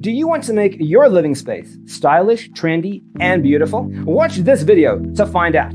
Do you want to make your living space stylish, trendy, and beautiful? Watch this video to find out.